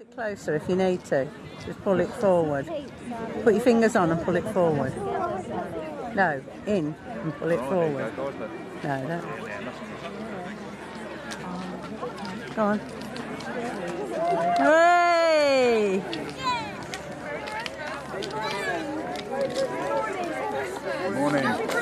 it closer if you need to. Just pull it forward. Put your fingers on and pull it forward. No, in and pull it forward. No, that. Go on. Hey! Morning.